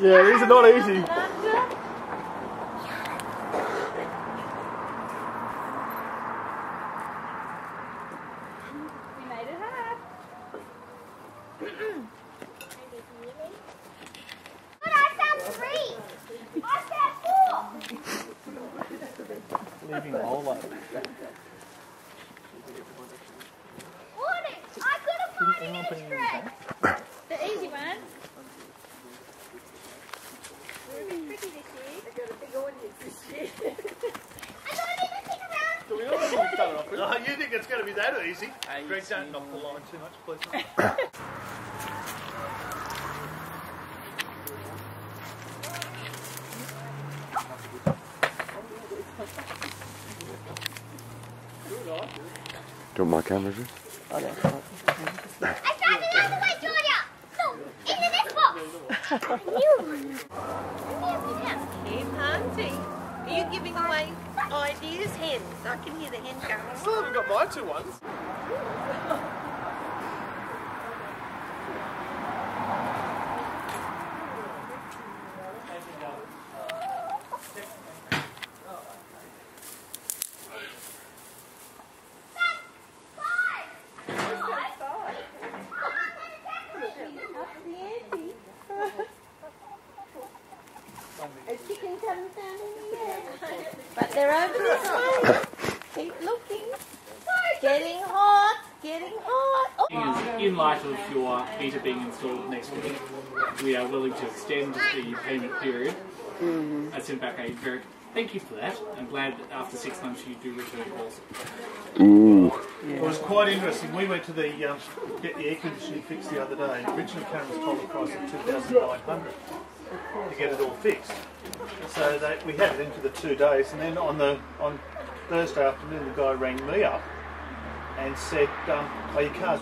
Yeah, these are not easy. We made it. But I found three. I found four. Leaving. Warning, I couldn't find an extra. The easy one. We're a bit tricky this year. I got a big audience this year. I don't even think around. Do we all think we cut it off? Oh, you think it's going to be that easy? Greg, don't knock the line too much, please. Do you want my camera, Jess? I found another one, Georgia. No, into this box. I knew. Hey, Hunty. Are you giving away ideas, hens? I can hear the hen I going. still haven't got my two ones. But they're over this way. Keep looking. Getting hot. Getting hot. Oh. is in light of your heater being installed next week, we are willing to extend the payment period. I sent back a very thank you for that. I'm glad that after six months you do return calls. Ooh. It was quite interesting. We went to the um, get the air conditioning fixed the other day. Originally, Karen was told the price of two thousand nine hundred to get it all fixed. So we had it into the two days, and then on the on Thursday afternoon, the guy rang me up and said, um, "Oh, your car's